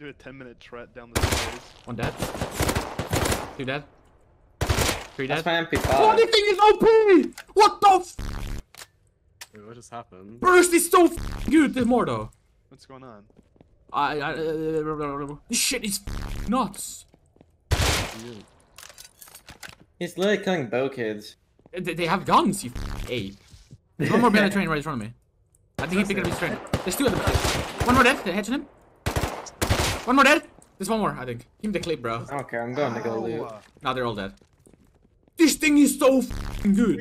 Do a 10 minute trek down the stairs. One dead. Two dead. Three dead. That's my MP5. Oh, this thing is OP! What the f? Wait, what just happened? Burst is so f good. There's more though. What's going on? I, I, uh, this shit is f nuts. You- He's literally killing bow kids. They, they have guns, you f ape. There's one more behind the train right in front of me. I think he's picking up his train. There's two of them. One more dead. They're hedging him. One more dead. There's one more, I think. Give me the clip, bro. Okay, I'm going to go loot. Ow. Now they're all dead. This thing is so f***ing good.